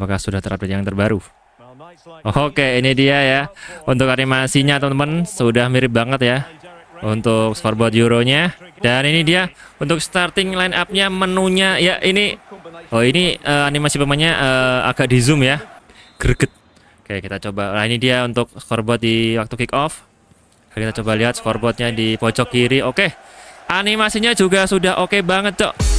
Apakah sudah terupdate yang terbaru? Oke, ini dia ya. Untuk animasinya teman-teman sudah mirip banget ya. Untuk scoreboard Euronya. Dan ini dia untuk starting line up-nya menunya ya ini Oh, ini uh, animasi pemainnya uh, agak di zoom ya. Greget. Oke, kita coba. Nah, ini dia untuk scoreboard di waktu kick off. Kita coba lihat scoreboardnya di pojok kiri. Oke. Animasinya juga sudah oke banget, Cok.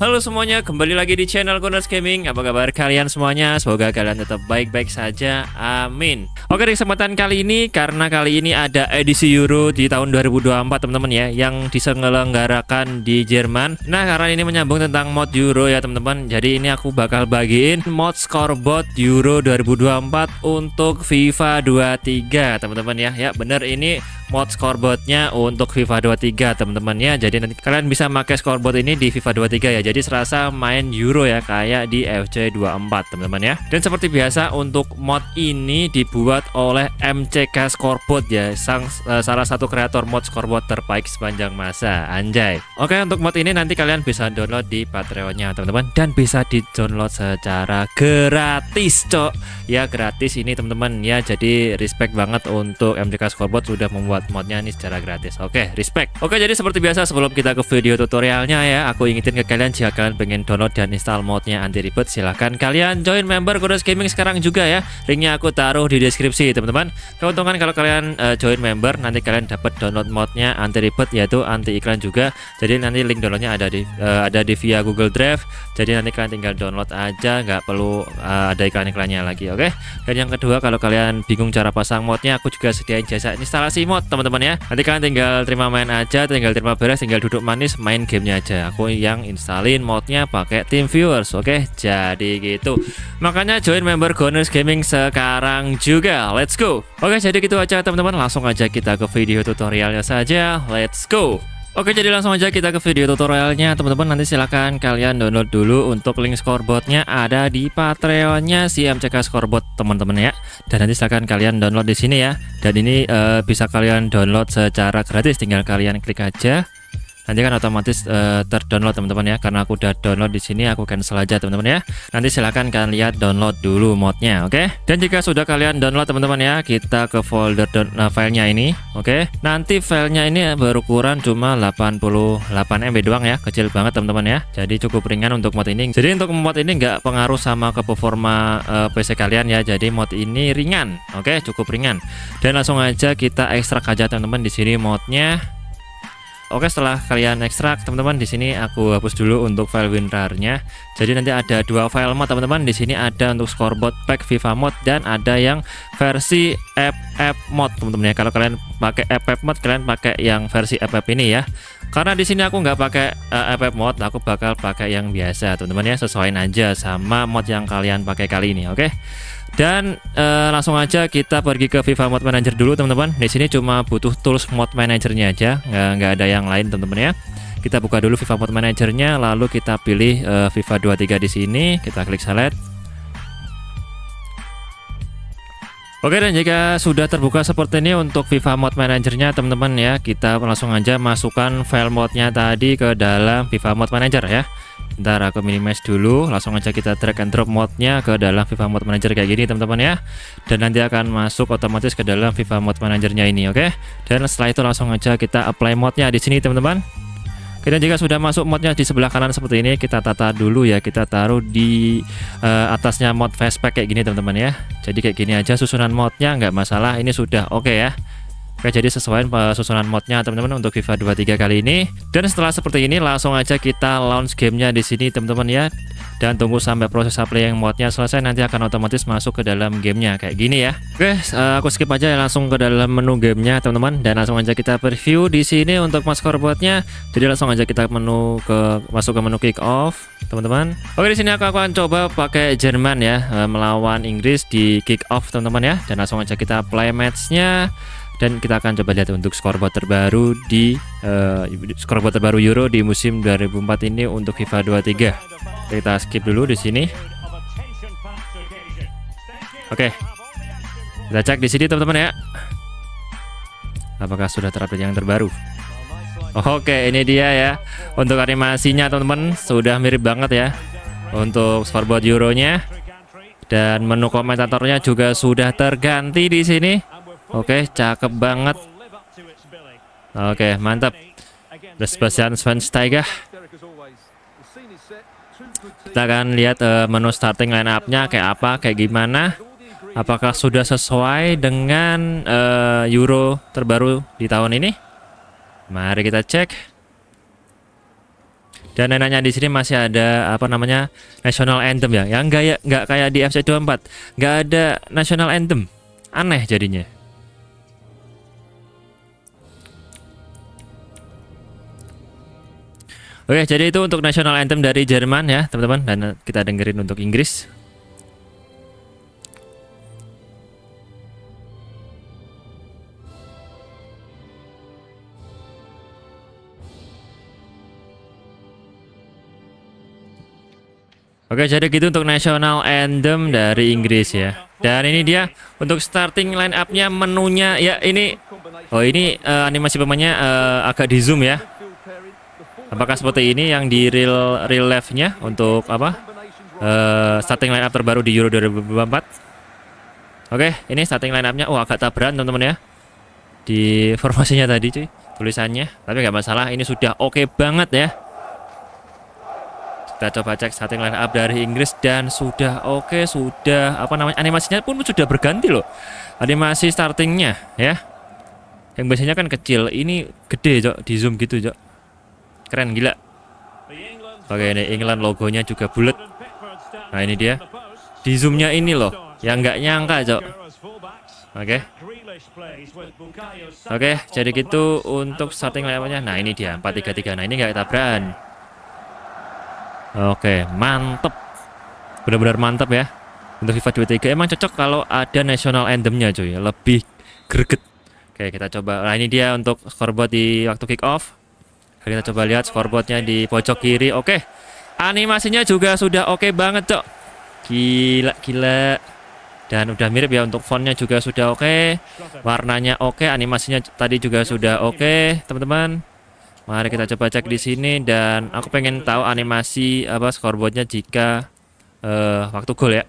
Halo semuanya, kembali lagi di channel Gunners Gaming. Apa kabar kalian semuanya? Semoga kalian tetap baik-baik saja. Amin. Oke, di kesempatan kali ini karena kali ini ada edisi Euro di tahun 2024 teman-teman ya yang diselenggarakan di Jerman. Nah, karena ini menyambung tentang mod Euro ya teman-teman. Jadi ini aku bakal bagiin mod scoreboard Euro 2024 untuk FIFA 23 teman-teman ya. Ya, bener ini mod scoreboardnya untuk FIFA 23 teman-teman ya jadi nanti kalian bisa pakai scoreboard ini di FIFA 23 ya. Jadi serasa main Euro ya kayak di FC 24 teman-teman ya dan seperti biasa untuk mod ini dibuat oleh MCK Scoreboard ya. Sang uh, salah satu kreator mod scoreboard terbaik sepanjang masa. Anjay. Oke untuk mod ini nanti kalian bisa download di Patreonnya teman-teman. Dan bisa di download secara gratis cok. Ya gratis ini teman-teman. Ya jadi respect banget untuk MCK Scoreboard sudah membuat buat modnya ini secara gratis. Oke respect. Oke jadi seperti biasa sebelum kita ke video tutorialnya ya Aku ingetin ke kalian jika kalian pengen download dan install modnya anti ribet Silahkan kalian join member Kudos Gaming sekarang juga ya. Linknya aku taruh di deskripsi teman-teman. Keuntungan kalau kalian uh, join member Nanti kalian dapat download modnya anti ribet yaitu anti iklan juga. Jadi nanti link downloadnya ada di uh, ada di via Google Drive. Jadi nanti kalian tinggal download aja nggak perlu uh, ada iklan-iklannya lagi oke? Dan yang kedua kalau kalian bingung cara pasang modnya Aku juga sediain jasa instalasi mod teman-teman ya. Nanti kalian tinggal terima main aja tinggal terima beres tinggal duduk manis main gamenya aja. Aku yang installin modnya pakai team viewers oke? Jadi gitu. Makanya join member Gunners Gaming sekarang juga. Let's go. Oke jadi gitu aja teman-teman. Langsung aja kita ke video tutorialnya saja. Let's go Oke jadi langsung aja kita ke video tutorialnya. Teman-teman nanti silahkan kalian download dulu untuk link scoreboardnya ada di patreonnya si MCK scoreboard teman-teman ya. Dan nanti silahkan kalian download di sini ya. Dan ini uh, bisa kalian download secara gratis. Tinggal kalian klik aja nanti kan otomatis uh, terdownload teman-teman ya. Karena aku udah download di sini aku cancel aja teman-teman ya. Nanti silahkan kalian lihat download dulu modnya oke? Okay? dan jika sudah kalian download teman-teman ya kita ke folder uh, filenya ini oke? Okay? nanti filenya ini berukuran cuma 88 MB doang ya. Kecil banget teman-teman ya. Jadi cukup ringan untuk mod ini. Jadi untuk mod ini nggak pengaruh sama ke performa uh, eh, PC kalian ya. Jadi mod ini ringan oke? Okay? cukup ringan. Dan langsung aja kita ekstrak aja teman-teman di sini modnya Oke setelah kalian ekstrak teman-teman di sini aku hapus dulu untuk file WinRAR-nya. Jadi nanti ada dua file mod teman-teman. Di sini ada untuk scoreboard pack FIFA mod dan ada yang versi app app mod teman-teman ya. Kalau kalian pakai app app mod kalian pakai yang versi app app ini ya. Karena di sini aku nggak pakai uh, app app mod, aku bakal pakai yang biasa teman-teman ya. Sesuaiin aja sama mod yang kalian pakai kali ini, oke? Dan uh, langsung aja kita pergi ke FIFA Mod Manager dulu teman-teman. Di sini cuma butuh tools Mod Managernya aja, nggak, nggak ada yang lain teman-teman ya. Kita buka dulu FIFA Mod Managernya, lalu kita pilih uh, FIFA 23 di sini, kita klik select. Oke dan jika sudah terbuka seperti ini untuk FIFA Mod Managernya teman-teman ya, kita langsung aja masukkan file modnya tadi ke dalam FIFA Mod Manager ya. Ntar aku minimize dulu. Langsung aja kita drag and drop modnya ke dalam FIFA Mode Manager kayak gini teman-teman ya. Dan nanti akan masuk otomatis ke dalam FIFA Mode Managernya ini oke? Okay? Dan setelah itu langsung aja kita apply modnya di sini teman-teman. Kita jika sudah masuk modnya di sebelah kanan seperti ini kita tata dulu ya. Kita taruh di uh, atasnya mod fastpack kayak gini teman-teman ya. Jadi kayak gini aja susunan modnya nggak masalah. Ini sudah oke okay ya Oke jadi sesuai susunan modnya teman-teman untuk FIFA 23 kali ini. Dan setelah seperti ini langsung aja kita launch gamenya di sini teman-teman ya. Dan tunggu sampai proses applying modnya selesai nanti akan otomatis masuk ke dalam gamenya kayak gini ya. Oke uh, aku skip aja ya langsung ke dalam menu gamenya teman-teman. Dan langsung aja kita preview di sini untuk maskor botnya jadi langsung aja kita menu ke masuk ke menu kick off teman-teman. Oke di sini aku akan coba pakai Jerman ya uh, melawan Inggris di kick off teman-teman ya. Dan langsung aja kita play matchnya dan kita akan coba lihat untuk scoreboard terbaru di uh, scoreboard terbaru Euro di musim 2004 ini untuk FIFA 23. Kita skip dulu di sini. Oke. Okay. Kita cek di sini teman-teman ya. Apakah sudah terupdate yang terbaru? Oke, ini dia ya. Untuk animasinya teman-teman sudah mirip banget ya. Untuk scoreboard Euronya dan menu komentatornya juga sudah terganti di sini. Oke, cakep banget. Oke, mantap. Sebastian Schweinsteiger. Kita akan lihat uh, menu starting line up-nya kayak apa, kayak gimana. Apakah sudah sesuai dengan uh, Euro terbaru di tahun ini? Mari kita cek. Dan enaknya di sini masih ada apa namanya national anthem ya, yang nggak nggak kayak di FC 24, nggak ada national anthem, aneh jadinya. Oke, jadi itu untuk national anthem dari Jerman ya, teman-teman. Dan kita dengerin untuk Inggris. Oke, jadi gitu untuk national anthem dari Inggris ya. Dan ini dia untuk starting line up-nya menunya ya ini Oh, ini uh, animasi pemainnya uh, agak di zoom ya. Apakah seperti ini yang di real real life-nya untuk apa? Uh, starting line up terbaru di Euro 2024. Oke, ini starting line up-nya. Oh, agak tabrakan teman-teman ya. Di formasinya tadi cuy, tulisannya. Tapi nggak masalah, ini sudah oke okay banget ya. Kita coba cek starting line up dari Inggris dan sudah oke, okay, sudah apa namanya animasinya pun sudah berganti loh. Animasi startingnya ya. Yang biasanya kan kecil, ini gede, Cok, di zoom gitu, Cok. Keren gila. Oke ini England logonya juga bulat. Nah ini dia. Di zoomnya ini loh, yang nggak nyangka cok. Oke. Oke, jadi gitu untuk starting layarnya. Nah ini dia 433. Nah ini nggak tabrakan. Oke, mantep. Benar-benar mantep ya. Untuk FIFA 23 emang cocok kalau ada national anthemnya cuy, lebih greget. Oke, kita coba. Nah ini dia untuk scoreboard di waktu kick off. Kita coba lihat scoreboardnya di pojok kiri. Oke, animasinya juga sudah oke banget, cok. Gila, gila. Dan udah mirip ya untuk fontnya juga sudah oke. Warnanya oke, animasinya tadi juga sudah oke, teman-teman. Mari kita coba cek di sini dan aku pengen tahu animasi apa scoreboardnya jika uh, waktu gol ya.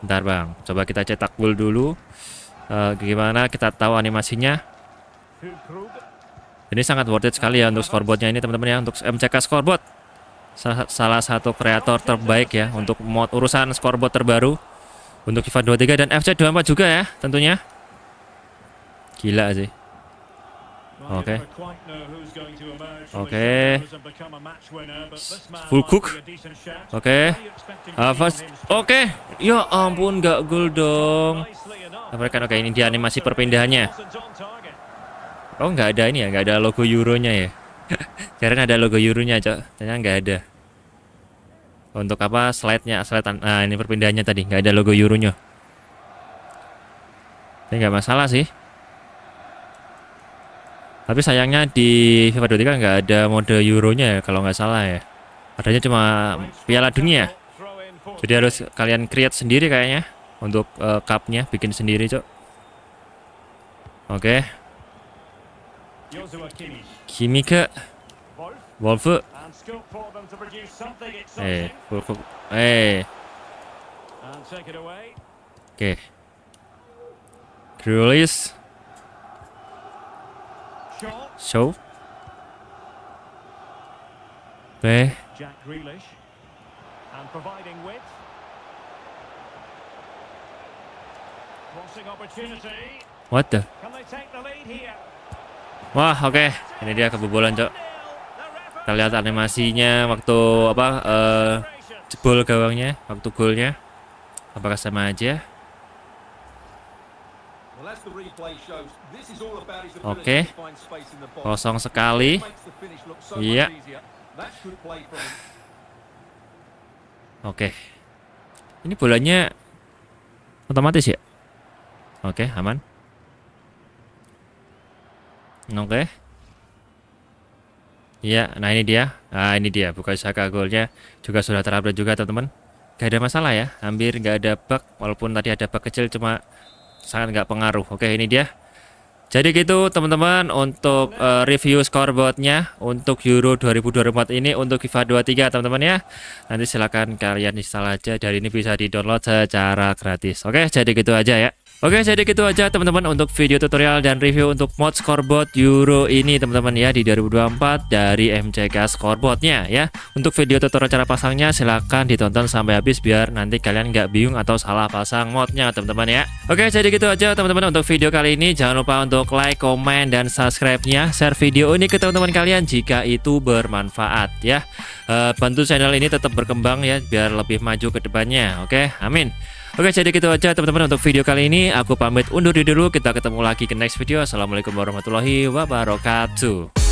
Bentar bang, coba kita cetak gol dulu. Uh, gimana kita tahu animasinya? Ini sangat worth it sekali ya untuk scoreboardnya ini teman-teman ya untuk MCK scoreboard. Salah, satu kreator terbaik ya untuk mod urusan scoreboard terbaru untuk FIFA 23 dan FC 24 juga ya tentunya. Gila sih. Oke. Okay. Oke. Okay. Full cook. Oke. Okay. Oke. Okay. Ya ampun gak gol dong. Oke okay, ini dia animasi perpindahannya. Oh nggak ada ini ya, nggak ada logo euronya ya. Karena ada logo euronya cok, ternyata nggak ada. Untuk apa slide-nya, slide nah ini perpindahannya tadi nggak ada logo euronya. Ini nggak masalah sih. Tapi sayangnya di FIFA 23 nggak ada mode euronya ya kalau nggak salah ya. Adanya cuma Piala Dunia. Jadi harus kalian create sendiri kayaknya untuk uh, cupnya bikin sendiri cok. Oke. Okay. Kimika. Wolf. Eh Wolf Eh. Oke okay. Grealish Show B Jack Grealish. And providing width. Crossing opportunity. What the? Can they take the lead here Wah, oke. Okay. Ini dia kebobolan, Cok. Kita lihat animasinya waktu apa uh, jebol gawangnya, waktu golnya. Apakah sama aja? Oke. Okay. Kosong sekali. Iya. Oke. Okay. Ini bolanya otomatis ya? Oke, okay, aman. Oke. Okay. Ya, nah ini dia. Nah ini dia, bukan Saka golnya juga sudah terupdate juga teman-teman. Gak ada masalah ya, hampir gak ada bug. Walaupun tadi ada bug kecil, cuma sangat gak pengaruh. Oke, ini dia. Jadi gitu teman-teman untuk uh, review scoreboardnya untuk Euro 2024 ini untuk FIFA 23 teman-teman ya. Nanti silakan kalian install aja dari ini bisa di-download secara gratis. Oke, jadi gitu aja ya. Oke, jadi gitu aja teman-teman untuk video tutorial dan review untuk mod scoreboard Euro ini teman-teman ya di 2024 dari MCK scoreboardnya ya. Untuk video tutorial cara pasangnya silahkan ditonton sampai habis biar nanti kalian nggak bingung atau salah pasang modnya teman-teman ya. Oke, jadi gitu aja teman-teman untuk video kali ini. Jangan lupa untuk like, komen, dan subscribe-nya. Share video ini ke teman-teman kalian jika itu bermanfaat ya. E, bantu channel ini tetap berkembang ya biar lebih maju ke depannya. Oke, amin. Oke jadi gitu aja teman-teman untuk video kali ini. Aku pamit undur diri dulu. Kita ketemu lagi ke next video. Assalamualaikum warahmatullahi wabarakatuh